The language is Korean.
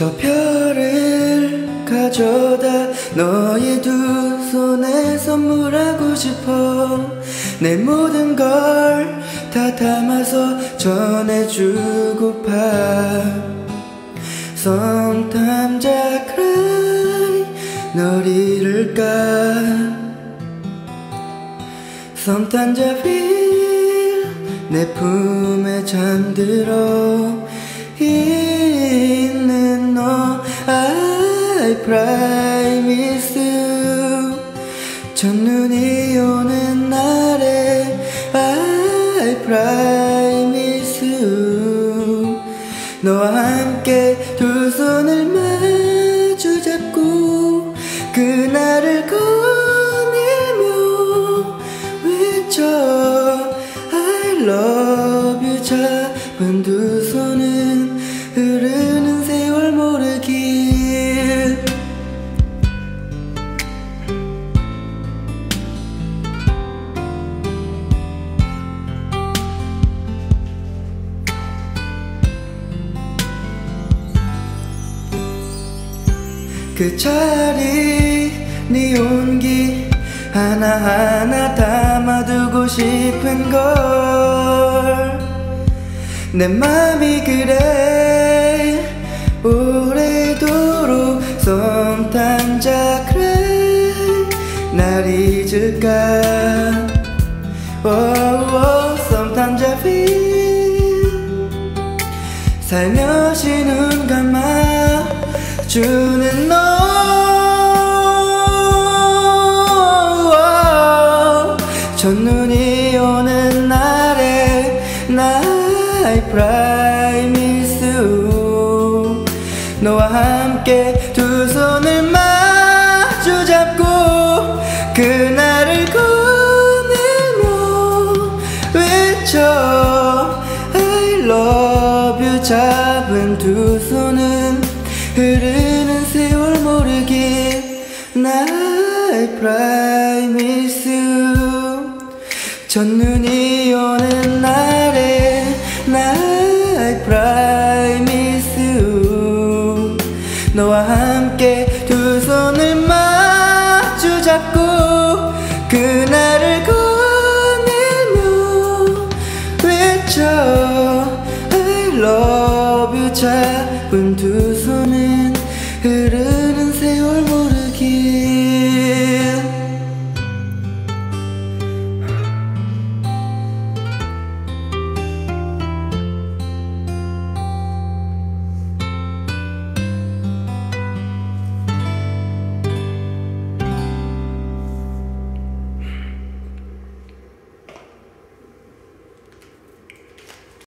저 별을 가져다 너의 두 손에 선물하고 싶어. 내 모든 걸 다 담아서 전해주고파. Sometimes I cry 널 잃을까? Sometimes I feel 내 품에 잠들어 I promise you. 첫눈이 오는 날에 I promise you. 너와 함께 두 손을 마주 잡고 그날을 꺼내며 외쳐 I love you. 잡은 두 손은 흐르 그 자리 네 온기 하나하나 담아두고 싶은 걸. 내 맘이 그래 오래도록 I cry 날 잊을까? oh, I feel. 살며시 눈 감아 주는 너 첫눈이 오는 날에 나의 you 너와 함께 두 손을 마주 잡고 그날을 꺼내며 외쳐 I love you. 잡은 두 손은 흐르는 세월 모르게 나의 promise you 첫눈이 오는 날에 나의 promise you 너와 함께 두 손을 마주 잡고 그날을 꺼내며 외쳐 I love you. 잡은 두